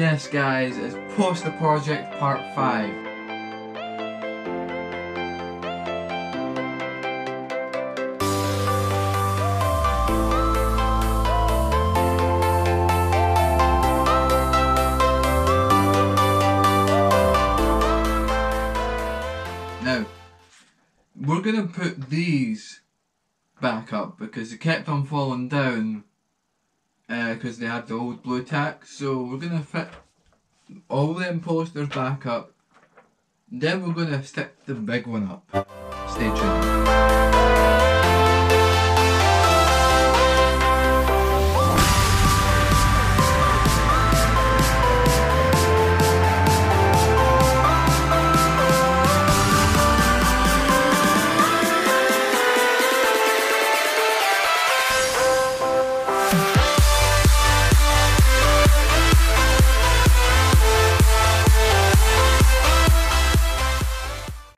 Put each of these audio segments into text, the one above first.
Yes guys, it's Post the Project Part 5. Now, we're gonna put these back up because they kept on falling down because uh, they had the old Blu-Tack. So we're gonna fit all them posters back up. Then we're gonna stick the big one up. Stay tuned.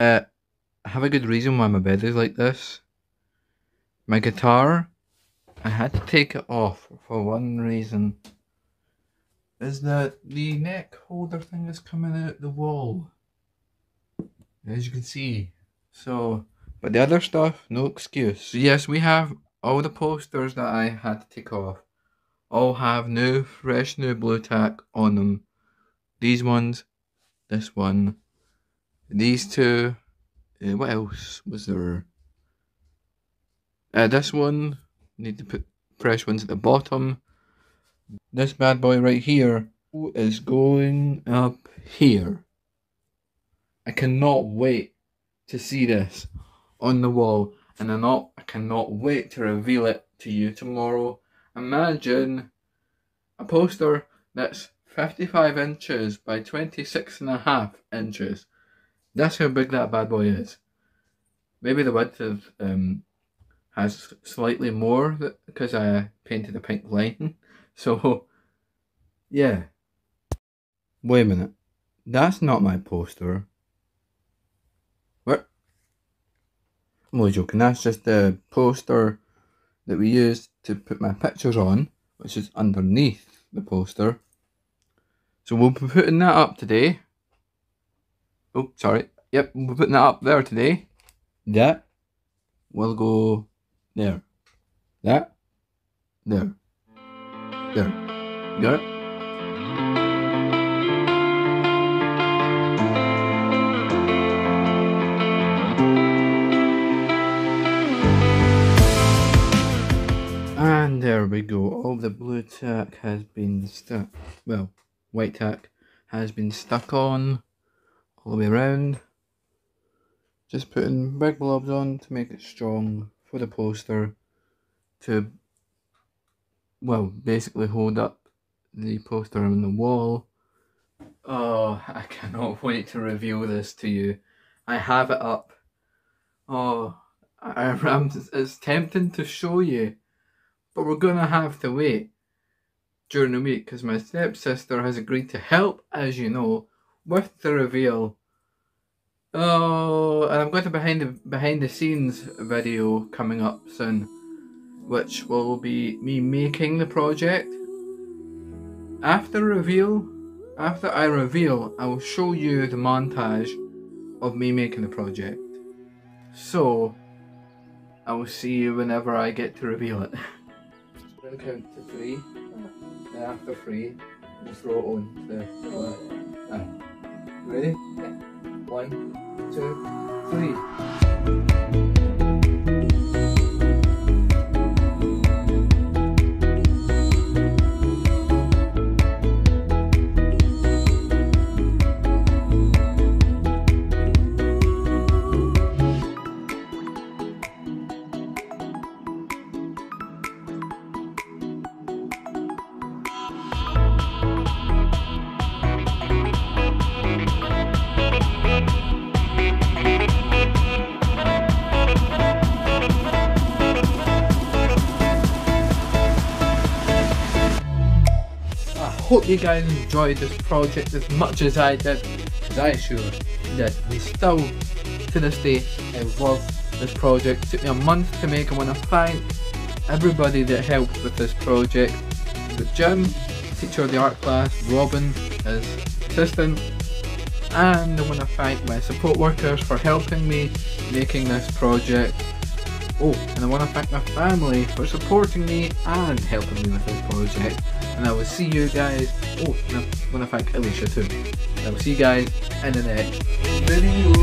Uh, I have a good reason why my bed is like this. My guitar, I had to take it off for one reason. Is that the neck holder thing is coming out the wall. As you can see. So, but the other stuff, no excuse. So yes, we have all the posters that I had to take off. All have new, fresh new Blu-Tack on them. These ones, this one, these two. Uh, what else was there? Uh, this one. Need to put fresh ones at the bottom. This bad boy right here is going up here. I cannot wait to see this on the wall, and I not I cannot wait to reveal it to you tomorrow. Imagine a poster that's 55 inches by 26 and a half inches. That's how big that bad boy is. Maybe the width of um has slightly more because I painted a pink line. So yeah. Wait a minute. That's not my poster. What? I'm only joking. That's just the poster that we used to put my pictures on, which is underneath the poster. So we'll be putting that up today. Oh, sorry. Yep, we're putting that up there today. That will go there. That. There. There. Got it? And there we go. All the Blu-Tack has been stuck. Well, white tack has been stuck on all the way around. Just putting big blobs on to make it strong for the poster to, well, basically hold up the poster on the wall. Oh, I cannot wait to reveal this to you. I have it up. Oh, I, I'm, it's tempting to show you, but we're gonna have to wait during the week because my stepsister has agreed to help, as you know, with the reveal. Oh, and I'm going to behind the behind the scenes video coming up soon, which will be me making the project. After reveal, after I reveal, I will show you the montage of me making the project. So, I will see you whenever I get to reveal it. I'm gonna count to three. Then after three, we'll throw it on the. Uh, ready? One, two, three. Hope you guys enjoyed this project as much as I did, because I sure did. We still, to this day, I love this project. It took me a month to make. I want to thank everybody that helped with this project. With Jim, teacher of the art class, Robin, as assistant, and I want to thank my support workers for helping me making this project. Oh, and I want to thank my family for supporting me and helping me with this project. And I will see you guys. Oh, and I want to thank Alicia too. And I will see you guys in the next video.